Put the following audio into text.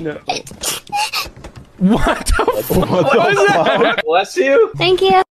No. What the fuck What was the that? Bless you. Thank you.